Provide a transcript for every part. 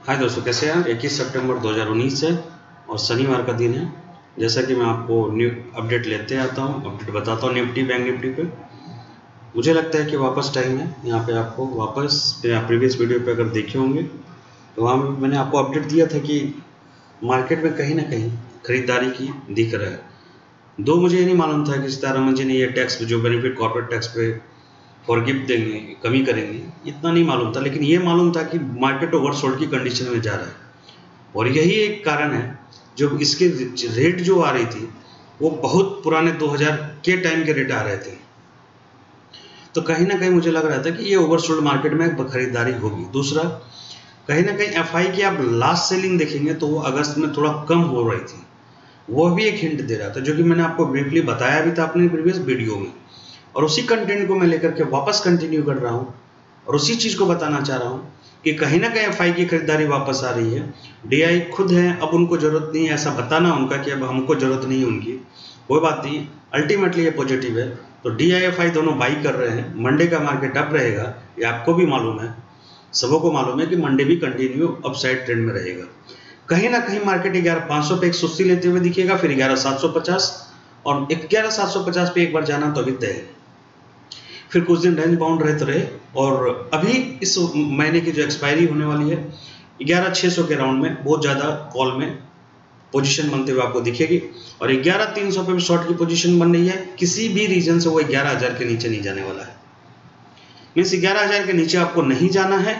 हाय दोस्तों, कैसे हैं आप? इक्कीस सितंबर 2019 है और शनिवार का दिन है। जैसा कि मैं आपको न्यू अपडेट लेते आता हूँ अपडेट बताता हूँ निफ्टी, बैंक निफ्टी पे। मुझे लगता है कि वापस टाइम है। यहाँ पे आपको वापस प्रीवियस वीडियो पे अगर देखे होंगे तो वहाँ मैंने आपको अपडेट दिया था कि मार्केट में कहीं ना कहीं खरीदारी की दिख रहा है। दो मुझे ये नहीं मालूम था कि सीतारामन जी ने ये टैक्स जो बेनिफिट कॉर्पोरेट टैक्स पे फॉरगिव देंगे, कमी करेंगे, इतना नहीं मालूम था, लेकिन ये मालूम था कि मार्केट ओवरसोल्ड की कंडीशन में जा रहा है। और यही एक कारण है, जो इसके रेट जो आ रही थी, वो बहुत पुराने 2000 के टाइम के रेट आ रहे थे। तो कहीं ना कहीं मुझे लग रहा था कि ये ओवरसोल्ड मार्केट में खरीदारी होगी। दूसरा, कहीं ना कहीं एफआई की आप लास्ट सेलिंग देखेंगे तो वो अगस्त में थोड़ा कम हो रही थी। वो भी एक हिंट दे रहा था, जो कि मैंने आपको ब्रीफली बताया भी था अपने प्रीवियस वीडियो में। और उसी कंटेंट को मैं लेकर के वापस कंटिन्यू कर रहा हूँ और उसी चीज़ को बताना चाह रहा हूँ कि कहीं ना कहीं एफआई की खरीदारी वापस आ रही है। डी खुद है, अब उनको ज़रूरत नहीं है ऐसा बताना उनका कि अब हमको ज़रूरत नहीं है उनकी। कोई बात नहीं अल्टीमेटली ये पॉजिटिव है। तो डी दोनों बाई कर रहे हैं। मंडे का मार्केट अप रहेगा, ये आपको भी मालूम है। सबों को मालूम है कि मंडे भी कंटिन्यू अपसाइड ट्रेंड में रहेगा। कहीं ना कहीं मार्केट ग्यारह पाँच सौ पे एक सुस्ती लेते हुए दिखेगा, फिर ग्यारह सात सौ पचास और ग्यारह सात सौ पचास पे एक बार जाना तो अभी तय है। फिर कुछ दिन रेंज बाउंड रहते रहे और अभी इस महीने की जो एक्सपायरी होने वाली है, ग्यारह छः सौ के राउंड में, बहुत ज़्यादा कॉल में पोजीशन बनते हुए आपको दिखेगी। और ग्यारह तीन सौ पे भी शॉर्ट की पोजीशन बन रही है, किसी भी रीजन से वो ग्यारह हज़ार के नीचे नहीं जाने वाला है। मीन्स ग्यारह हज़ार के नीचे आपको नहीं जाना है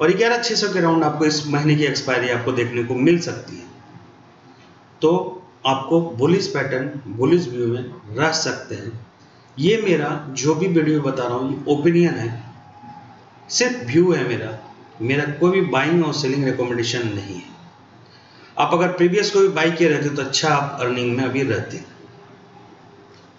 और ग्यारह छः सौ के राउंड आपको इस महीने की एक्सपायरी आपको देखने को मिल सकती है। तो आपको बुलिस पैटर्न बुलिस व्यू में रह सकते हैं। ये मेरा जो भी वीडियो बता रहा हूँ, ये ओपिनियन है। सिर्फ़ व्यू है मेरा। मेरा कोई भी बाइंग और सेलिंग रिकमेंडेशन नहीं है। आप अगर प्रीवियस को भी बाई किए रहते हो तो अच्छा आप अर्निंग में अभी रहते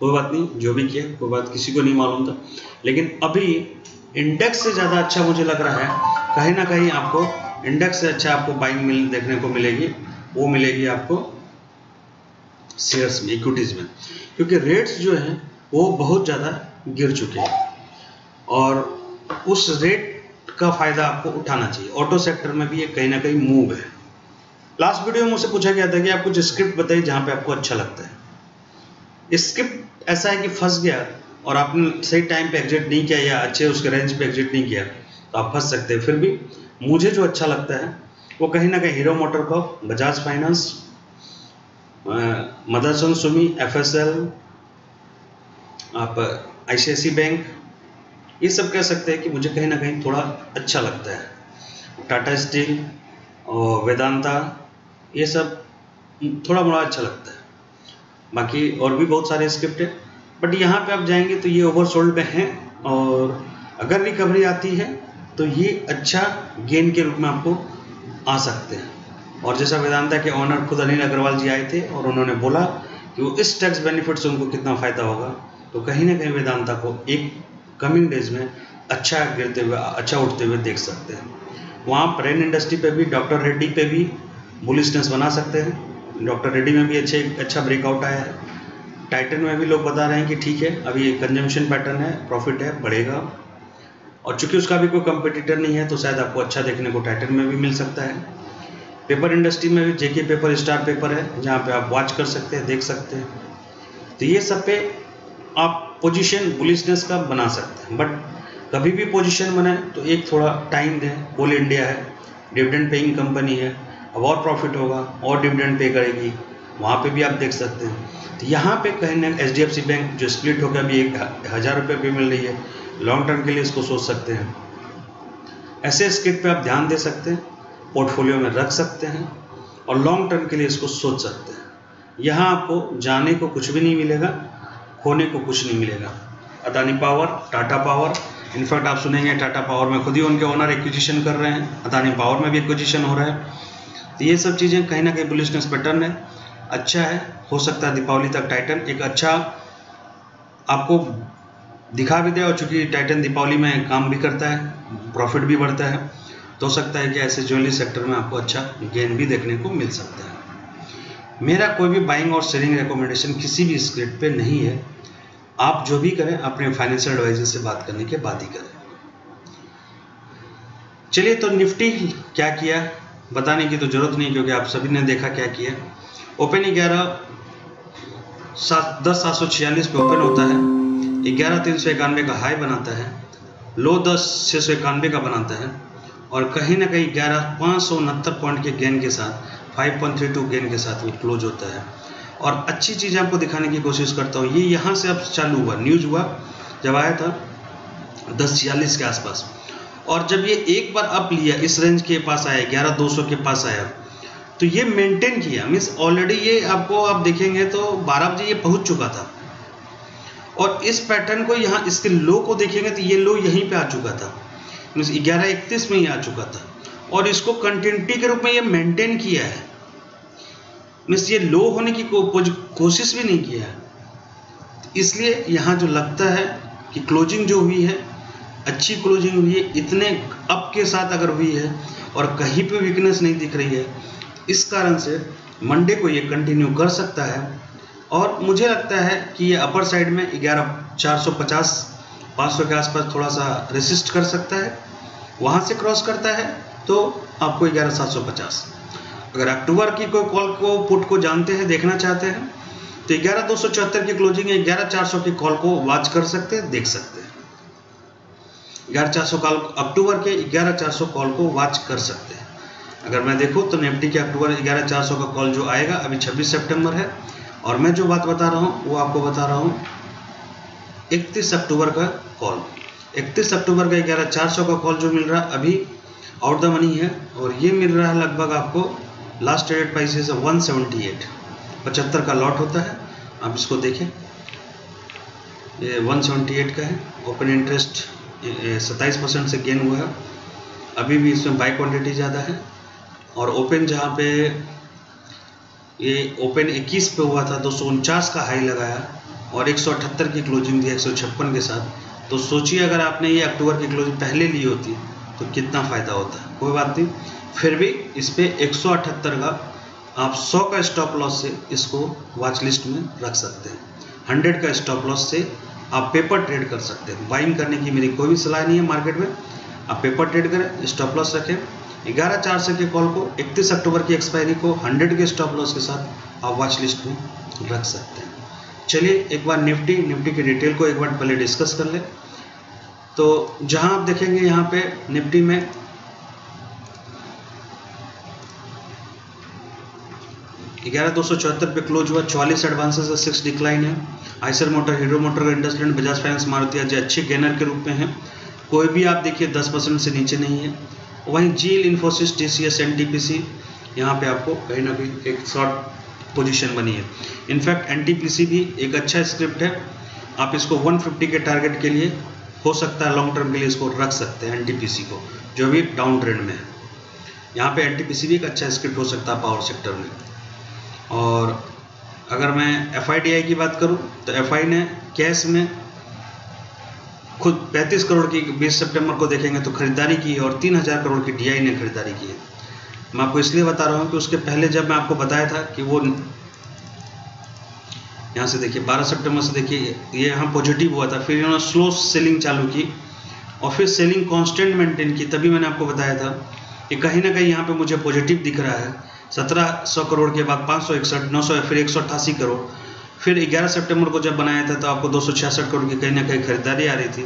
कोई बात नहीं, जो भी किया, कोई बात किसी को नहीं मालूम था। लेकिन अभी इंडेक्स से ज़्यादा अच्छा मुझे लग रहा है, कहीं ना कहीं आपको इंडेक्स से अच्छा आपको बाइंग मिल, देखने को मिलेगी। वो मिलेगी आपको शेयर्स में इक्विटीज़ में। क्योंकि रेट्स जो हैं वो बहुत ज़्यादा गिर चुके हैं। और उस रेट का फ़ायदा आपको उठाना चाहिए। ऑटो सेक्टर में भी ये कहीं ना कहीं मूव है। लास्ट वीडियो में मुझसे पूछा गया था कि आप कुछ स्क्रिप्ट बताइए जहाँ पे आपको अच्छा लगता है। स्क्रिप्ट ऐसा है कि फंस गया और आपने सही टाइम पे एग्जिट नहीं किया या अच्छे उसके रेंज पे एग्जिट नहीं किया तो आप फंस सकते हैं। फिर भी मुझे जो अच्छा लगता है, वो कहीं ना कहीं Hero MotoCorp Bajaj finance Motherson Sumi FSL आप आई बैंक ये सब कह सकते हैं कि मुझे कहीं ना कहीं थोड़ा अच्छा लगता है। टाटा स्टील और वेदांता ये सब थोड़ा बड़ा अच्छा लगता है। बाकी और भी बहुत सारे स्क्रिप्ट है। बट यहाँ पे आप जाएँगे तो ये ओवर ओवरसोल्ड पे हैं और अगर रिकवरी आती है तो ये अच्छा गेन के रूप में आपको आ सकते हैं। और जैसा वेदांता के ऑनर खुद अनिल अग्रवाल जी आए थे और उन्होंने बोला कि वो इस टैक्स बेनिफिट से उनको कितना फ़ायदा होगा। तो कहीं ना कहीं वेदांता को एक कमिंग डेज़ में अच्छा गिरते हुए अच्छा उठते हुए देख सकते हैं। वहाँ प्रेन इंडस्ट्री पे भी डॉक्टर रेड्डी पे भी बुलिशनेस बना सकते हैं। डॉक्टर रेड्डी में भी अच्छे अच्छा ब्रेकआउट आया है। टाइटन में भी लोग बता रहे हैं कि ठीक है, अभी कंजम्पशन पैटर्न है प्रॉफिट है, बढ़ेगा। और चूँकि उसका भी कोई कंपटीटर नहीं है तो शायद आपको अच्छा देखने को टाइटन में भी मिल सकता है। पेपर इंडस्ट्री में भी जेके पेपर स्टार पेपर है, जहाँ पे आप वॉच कर सकते हैं, देख सकते हैं। तो ये सब पे आप पोजीशन बुलिशनेस का बना सकते हैं। बट कभी भी पोजीशन बनाए तो एक थोड़ा टाइम दें। कोल इंडिया है डिविडेंड पेइंग कंपनी है, अब और प्रॉफिट होगा, और डिविडेंड पे करेगी। वहाँ पे भी आप देख सकते हैं। तो यहाँ पे कहीं ना एच डी बैंक जो स्प्लिट होकर अभी एक हज़ार रुपये पे मिल रही है। लॉन्ग टर्म के लिए इसको सोच सकते हैं। ऐसे स्किट पे आप ध्यान दे सकते हैं पोर्टफोलियो में रख सकते हैं, और लॉन्ग टर्म के लिए इसको सोच सकते हैं। यहाँ आपको जाने को कुछ भी नहीं मिलेगा। खोने को कुछ नहीं मिलेगा। Adani power, Tata power. In fact आप सुनेंगे, टाटा पावर में खुद ही उनके ओनर एक्विजिशन कर रहे हैं। अदानी पावर में भी एक्विजिशन हो रहा है। तो ये सब चीज़ें कहीं ना कहीं बुलिशनेस पैटर्न है। अच्छा है, हो सकता है दीपावली तक टाइटन एक अच्छा आपको दिखा भी दे और चूँकि टाइटन दीपावली में काम भी करता है प्रॉफिट भी बढ़ता है तो हो सकता है कि ऐसे ज्वेलरी सेक्टर में आपको अच्छा गेन भी देखने को मिल सकता है। मेरा कोई भी बाइंग और सेलिंग रिकमेंडेशन किसी भी स्क्रिप्ट पे नहीं है। आप जो भी करें, अपने फाइनेंशियल एडवाइजर से बात करने के बाद ही करें। चलिए तो निफ्टी क्या किया? बताने की तो ज़रूरत नहीं, क्योंकि आप सभी ने देखा क्या किया। ओपन ग्यारह, सात, दस, सात सौ छियालीस पे ओपन होता है। ग्यारह, तीन सौ इक्यानवे का हाई बनाता है। लो दस छः सौ इक्यानवे का बनाता है। और कहीं ना कहीं ग्यारह, पाँच सौ उनहत्तर पॉइंट के गेन के साथ five point three two gain के साथ वो क्लोज होता है। और अच्छी चीज़ आपको दिखाने की कोशिश करता हूँ, ये यहाँ से अब चालू हुआ न्यूज़ हुआ, जब आया था दस छियालीस के आसपास। और जब ये एक बार अप लिया, इस रेंज के पास आया, ग्यारह दो सौ के पास आया तो ये मेंटेन किया। मीन्स ऑलरेडी ये आपको आप देखेंगे तो बारह बजे ये पहुँच चुका था। और इस पैटर्न को यहाँ, इसके लो को देखेंगे तो ये लो यहीं पे आ चुका था। मीन्स ग्यारह इकतीस में ही आ चुका था। और इसको कंटिन्यूटी के रूप में ये मेंटेन किया है। मीन्स ये लो होने की कोशिश भी नहीं किया है। इसलिए यहाँ जो लगता है कि क्लोजिंग जो हुई है, अच्छी क्लोजिंग हुई है, इतने अप के साथ अगर हुई है और कहीं पे वीकनेस नहीं दिख रही है, इस कारण से मंडे को ये कंटिन्यू कर सकता है। और मुझे लगता है कि ये अपर साइड में ग्यारह, चार सौ पचास, पाँच सौ के आसपास थोड़ा सा रेसिस्ट कर सकता है। वहाँ से क्रॉस करता है तो आपको ग्यारह, सात सौ पचास। अगर अक्टूबर की कोई कॉल को, पुट को जानते हैं, देखना चाहते हैं तो ग्यारह दो सौ चौहत्तर की क्लोजिंग है, ग्यारह चार सौ की कॉल को वॉच कर सकते हैं, देख सकते हैं। ग्यारह चार सौ कॉल, अक्टूबर के ग्यारह चार सौ कॉल को वॉच कर सकते हैं। अगर मैं देखूँ तो निफ्टी के अक्टूबर ग्यारह चार सौ का कॉल जो आएगा, अभी छब्बीस सेप्टेम्बर है, और मैं जो बात बता रहा हूँ, वो आपको बता रहा हूँ, इकतीस अक्टूबर का कॉल इकतीस अक्टूबर का ग्यारह चार सौ का कॉल जो मिल रहा है अभी आउट द मनी है, और ये मिल रहा है लगभग आपको last traded price one seventy eight पचहत्तर का लॉट होता है। आप इसको देखें। ये वन सेवेंटी एट का है। ओपन इंटरेस्ट सत्ताईस परसेंट से गेन हुआ है। अभी भी इसमें बाई क्वांटिटी ज़्यादा है। और ओपन जहाँ पे ये ओपन 21 पे हुआ था, दो सौ उनचास का हाई लगाया और एक सौ अठहत्तर की क्लोजिंग सौ छप्पन के साथ। तो सोचिए, अगर आपने ये अक्टूबर की क्लोजिंग पहले ली होती तो कितना फ़ायदा होता है? कोई बात नहीं। फिर भी इस पर एक सौ अठहत्तर का आप 100 का स्टॉप लॉस से इसको वॉच लिस्ट में रख सकते हैं। 100 का स्टॉप लॉस से आप पेपर ट्रेड कर सकते हैं। बाइंग करने की मेरी कोई भी सलाह नहीं है मार्केट में। आप पेपर ट्रेड करें स्टॉप लॉस रखें। ग्यारह चार सौ के कॉल को, इकतीस अक्टूबर की एक्सपायरी को हंड्रेड के स्टॉप लॉस के साथ आप वॉच लिस्ट में रख सकते हैं। चलिए एक बार निफ्टी निफ्टी की डिटेल को एक बार पहले डिस्कस कर ले। तो जहाँ आप देखेंगे यहाँ पे निफ्टी में ग्यारह दो सौ चौहत्तर पे क्लोज हुआ, चौवालीस एडवांसेस सिक्स डिक्लाइन है। Eicher motor Hero motor industrial Bajaj finance Maruti आज अच्छे गेनर के रूप में है। कोई भी आप देखिए, दस परसेंट से नीचे नहीं है। वहीं Zee Infosys T C S N T P C यहाँ पर आपको कहीं ना कहीं एक शॉर्ट पोजिशन बनी है। In fact N T P C भी एक अच्छा स्क्रिप्ट है। आप इसको 150 के टारगेट के लिए हो सकता है लॉन्ग टर्म के लिए इसको रख सकते हैं एन टी पी सी को, जो भी डाउन ट्रेंड में है। यहाँ पे एन टी पी सी भी एक अच्छा स्क्रिप्ट हो सकता है पावर सेक्टर में। और अगर मैं एफ़ आई डी आई की बात करूँ तो एफ़ आई ने कैश में खुद 35 करोड़ की 20 सितंबर को देखेंगे तो खरीदारी की और 3000 करोड़ की डीआई ने खरीदारी की है। मैं आपको इसलिए बता रहा हूँ कि उसके पहले जब मैं आपको बताया था कि वो यहाँ से देखिए 12 सितंबर से देखिए, ये यहाँ पॉजिटिव हुआ था। फिर इन्होंने स्लो सेलिंग चालू की और फिर सेलिंग कांस्टेंट मेंटेन की, तभी मैंने आपको बताया था कि कहीं ना कहीं यहाँ पे मुझे पॉजिटिव दिख रहा है। सत्रह सौ करोड़ के बाद पाँच सौ इकसठ, नौ सौ फिर एक सौ अट्ठासी करोड़। फिर 11 सितंबर को जब बनाया था तो आपको दो सौ छियासठ करोड़ की कहीं ना कहीं खरीदारी आ रही थी।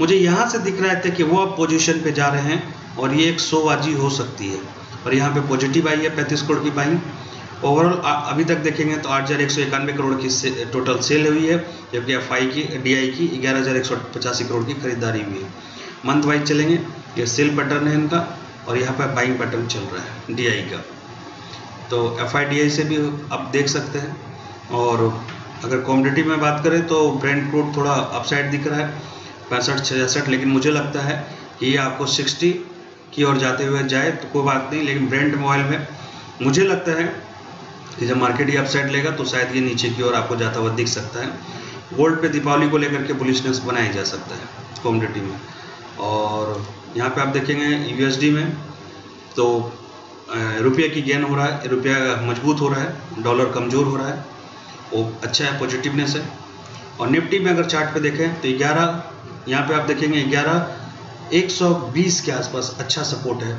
मुझे यहाँ से दिख रहा था कि वो अब पोजिशन पर जा रहे हैं और ये एक सोबाजी हो सकती है। और यहाँ पर पॉजिटिव आई है, पैंतीस करोड़ की बाइंग ओवरऑल अभी तक देखेंगे तो आठ हज़ार एक सौ इक्यानवे करोड़ की से, टोटल सेल हुई है जबकि एफ़ आई की डी आई की ग्यारह हज़ार एक सौ पचासी करोड़ की खरीदारी हुई है। मंथ वाइज चलेंगे ये सेल पैटर्न है इनका और यहाँ पर बाइंग पैटर्न चल रहा है डी आई का। तो एफ़ आई डी आई से भी आप देख सकते हैं और अगर कॉमोडिटी में बात करें तो ब्रेंड क्रूड थोड़ा अपसाइड दिख रहा है पैंसठ छियासठ लेकिन मुझे लगता है कि ये आपको सिक्सटी की ओर जाते हुए जाए तो कोई बात नहीं लेकिन ब्रेंड मोबाइल में मुझे लगता है कि जब मार्केट ये अपसाइड लेगा तो शायद ये नीचे की ओर आपको जाता हुआ दिख सकता है। गोल्ड पे दीपावली को लेकर के बुलिशनेस बनाया जा सकता है कॉमोडिटी में। और यहाँ पे आप देखेंगे यूएसडी में तो रुपये की गेन हो रहा है, रुपया मज़बूत हो रहा है डॉलर कमज़ोर हो रहा है, वो अच्छा है पॉजिटिवनेस है। और निफ्टी में अगर चार्ट पे देखें तो ग्यारह, यहाँ पे आप देखेंगे ग्यारह, एक सौ बीस के आसपास अच्छा सपोर्ट है।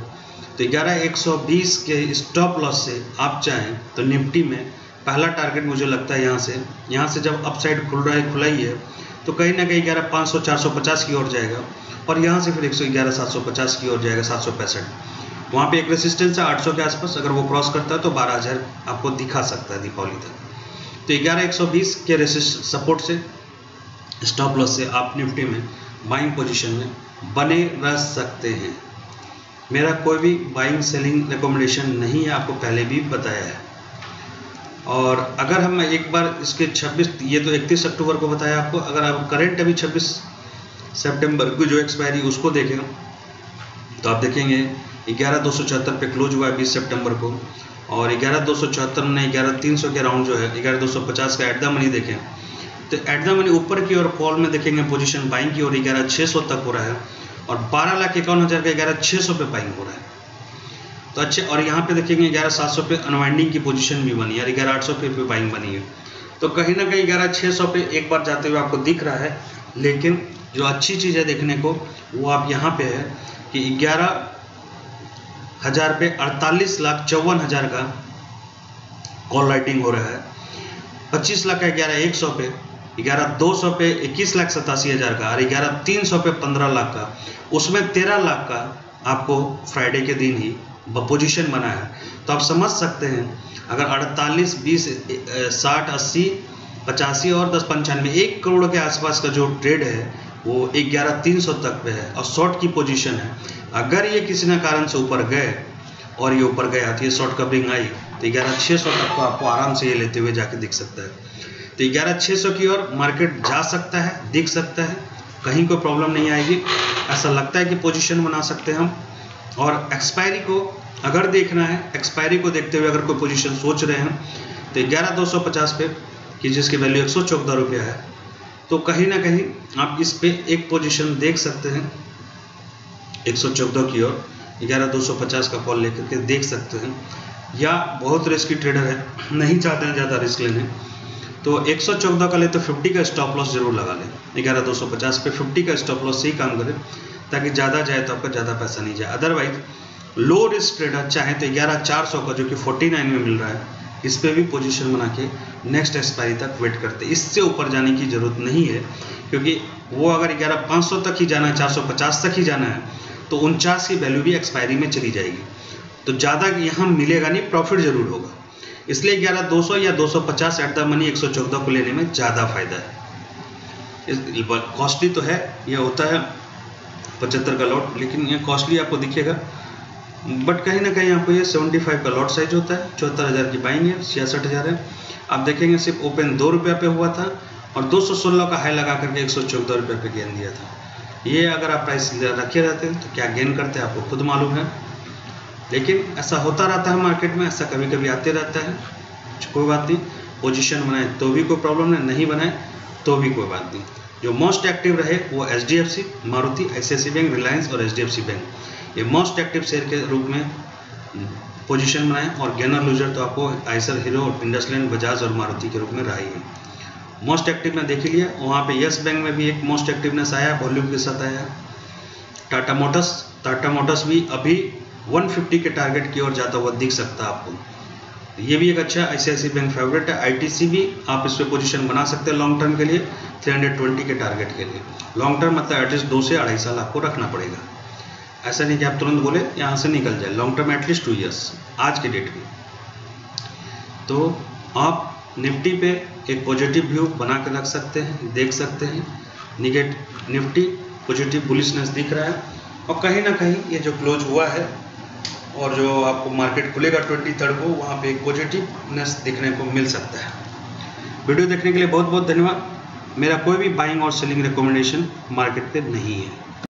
तो ग्यारह एक सौ बीस के स्टॉप लॉस से आप चाहें तो निफ्टी में पहला टारगेट मुझे लगता है यहाँ से। यहाँ से जब अपसाइड खुल रहा है खुला ही है तो कहीं ना कहीं ग्यारह पाँच सौ चार सौ पचास की ओर जाएगा और यहाँ से फिर एक सौ ग्यारह सात सौ पचास की ओर जाएगा, सात सौ पैंसठ। वहाँ पर एक रेसिस्टेंस है आठ सौ के आसपास, अगर वो क्रॉस करता है तो बारह हज़ार आपको दिखा सकता है दीपावली तक। तो ग्यारह एक सौ बीस के रेसिस्ट सपोर्ट से स्टॉप लॉस से आप निफ्टी में बाइंग पोजीशन में बने रह सकते हैं। मेरा कोई भी बाइंग सेलिंग रिकमेंडेशन नहीं है, आपको पहले भी बताया है। और अगर हम एक बार इसके 26 ये तो 31 अक्टूबर को बताया आपको, अगर आप करंट अभी 26 सितंबर को जो एक्सपायरी उसको देखें तो आप देखेंगे, ग्यारह दो पे क्लोज हुआ है बीस सितंबर को, और ग्यारह दो में ग्यारह तीन के राउंड जो है, ग्यारह दो का एट द मनी देखें। तो एट द मनी ऊपर की ओर कॉल में देखेंगे पोजीशन बाइंग की ओर, ग्यारह छः तक हो रहा है। और बारह लाख इक्यावन हज़ार का ग्यारह छः सौ पे बाइंग हो रहा है। तो अच्छे, और यहाँ पे देखेंगे ग्यारह सात सौ पे अनवाइंडिंग की पोजीशन भी बनी है ग्यारह आठ सौ पे पे बाइंग बनी है। तो कहीं ना कहीं ग्यारह छः सौ पे एक बार जाते हुए आपको दिख रहा है, लेकिन जो अच्छी चीज़ है देखने को, वो आप यहाँ पे है कि ग्यारह हज़ार पे अड़तालीस लाख चौवन हज़ार का कॉल राइटिंग हो रहा है। पच्चीस लाख का ग्यारह एक सौ पे ग्यारह, दो सौ पे इक्कीस लाख सतासी हज़ार का और ग्यारह, तीन सौ पे पंद्रह लाख का। उसमें तेरह लाख का आपको फ्राइडे के दिन ही पोजीशन बना है। तो आप समझ सकते हैं, अगर अड़तालीस, बीस, साठ, अस्सी, पचासी और दस, पंचानवे, एक करोड़ के आसपास का जो ट्रेड है, वो एक ग्यारह, तीन सौ तक पे है और शॉर्ट की पोजीशन है। अगर ये किसी न कारण से ऊपर गए और ये ऊपर गया तो ये शॉर्ट कवरिंग आई तो ग्यारह छः सौ तक को आपको आराम से ये लेते हुए जाके दिख सकता है। तो ग्यारह छः सौ की ओर मार्केट जा सकता है, दिख सकता है, कहीं कोई प्रॉब्लम नहीं आएगी। ऐसा लगता है कि पोजीशन बना सकते हैं हम। और एक्सपायरी को अगर देखना है एक्सपायरी को देखते हुए अगर कोई पोजीशन सोच रहे हैं तो ग्यारह दो सौ पचास पे, कि जिसकी वैल्यू एक सौ चौदह रुपया है तो कहीं ना कहीं आप इस पे एक पोजीशन देख सकते हैं। एक सौ चौदह की ओर ग्यारह दो सौ पचास का कॉल लेकर के देख सकते हैं। या बहुत रिस्की ट्रेडर है, नहीं चाहते हैं ज़्यादा रिस्क लेने। तो एक सौ चौदह का ले तो फिफ्टी का स्टॉप लॉस ज़रूर लगा लें। ग्यारह दो सौ पचास पे फिफ्टी का स्टॉप लॉस ही काम करें, ताकि ज़्यादा जाए तो आपका ज़्यादा पैसा नहीं जाए। अदरवाइज़ लो रिस्क ट्रेडर चाहे तो ग्यारह चार सौ का जो कि फोर्टी नाइन में मिल रहा है, इस पर भी पोजीशन बना के नेक्स्ट एक्सपायरी तक वेट करते। इससे ऊपर जाने की ज़रूरत नहीं है, क्योंकि वो अगर ग्यारह पाँच सौ तक ही जाना है, चार सौ पचास तक ही जाना है तो उनचास की वैल्यू भी एक्सपायरी में चली जाएगी। तो ज़्यादा यहाँ मिलेगा नहीं प्रॉफिट ज़रूर होगा। इसलिए ग्यारह दो सौ या दो सौ पचास द मनी एक सौ चौदह को लेने में ज़्यादा फ़ायदा है। कॉस्टली तो है यह होता है पचहत्तर का लॉट, लेकिन यह कॉस्टली आपको दिखेगा। बट कहीं ना कहीं आपको ये सेवेंटी फाइव का लॉट साइज़ होता है, चौहत्तर हज़ार की बाइंग है, छियासठ हज़ार है। आप देखेंगे सिर्फ़ ओपन दो रुपये पे हुआ था और दो सौ सोलह का हाई लगा करके एक सौ चौदह रुपये पे गेन दिया था। ये अगर आप प्राइस रखे रहते हैं तो क्या गेन करते हैं, आपको खुद मालूम है। लेकिन ऐसा होता रहता है मार्केट में, ऐसा कभी कभी आते रहता है। कोई बात नहीं पोजीशन बनाए तो भी कोई प्रॉब्लम नहीं नहीं बनाए तो भी कोई बात नहीं। जो मोस्ट एक्टिव रहे वो H D F C Maruti I bank Reliance और H D F C bank ये मोस्ट एक्टिव शेयर के रूप में पोजीशन बनाए और गेनर लूजर तो आपको आइसर हीरो इंडस्लैंड बजाज और मारुति के रूप में रहा ही है। मोस्ट एक्टिव में देख लिया, वहाँ पे यस बैंक में भी एक मोस्ट एक्टिवनेस आया वॉल्यूम के साथ आया। टाटा मोटर्स टाटा मोटर्स भी अभी 150 के टारगेट की ओर जाता हुआ दिख सकता है आपको। ये भी एक अच्छा आई बैंक फेवरेट है। आईटीसी भी आप इस पर पोजिशन बना सकते हैं लॉन्ग टर्म के लिए 320 के टारगेट के लिए। लॉन्ग टर्म मतलब एटलीस्ट दो से अढ़ाई साल आपको रखना पड़ेगा। ऐसा नहीं कि आप तुरंत बोले, यहाँ से निकल जाए। Long term at least two years आज के डेट में। तो आप निफ्टी पे एक पॉजिटिव व्यू बना के रख सकते हैं, देख सकते हैं। निगेट निफ्टी पॉजिटिव बुलिशनेस दिख रहा है। और कहीं ना कहीं ये जो क्लोज हुआ है और जो आपको मार्केट खुलेगा ट्वेंटी थर्ड को, वहाँ पे एक पॉजिटिवनेस देखने को मिल सकता है। वीडियो देखने के लिए बहुत बहुत धन्यवाद। मेरा कोई भी बाइंग और सेलिंग रिकमेंडेशन मार्केट पे नहीं है।